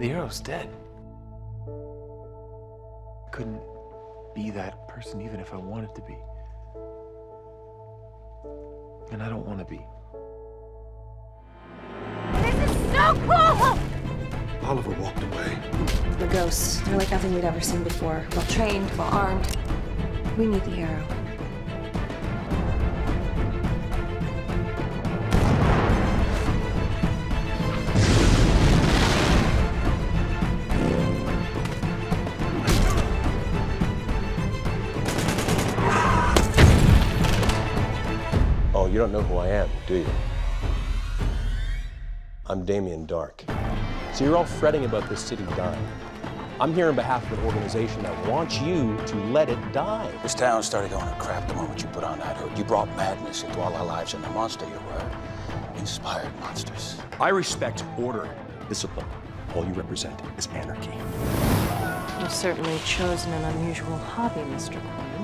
The hero's dead. I couldn't be that person even if I wanted to be. And I don't want to be. This is so cool! Oliver walked away. The ghosts, they're like nothing we'd ever seen before. Well trained, well armed. We need the arrow. You don't know who I am, do you? I'm Damien Darhk. So you're all fretting about this city dying. I'm here on behalf of an organization that wants you to let it die. This town started going to crap the moment you put on that hood. You brought madness into all our lives, and the monster you were inspired monsters. I respect order, discipline. All you represent is anarchy. You've certainly chosen an unusual hobby, Mr. Queen.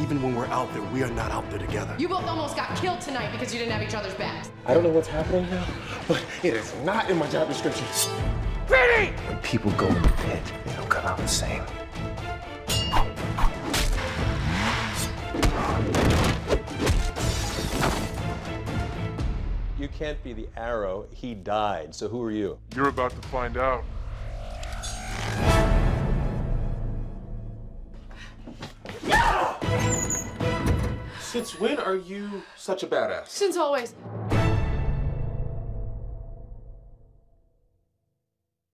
Even when we're out there, we are not out there together. You both almost got killed tonight because you didn't have each other's backs. I don't know what's happening now, but it is not in my job description. Ready? When people go in the pit, they don't come out the same. You can't be the arrow. He died. So who are you? You're about to find out. Since when are you such a badass? Since always.